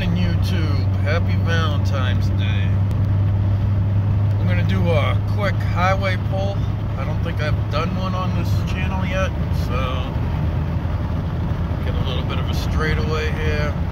morning, YouTube. Happy Valentine's Day. I'm going to do a quick highway pull. I don't think I've done one on this channel yet, so get a little bit of a straightaway here.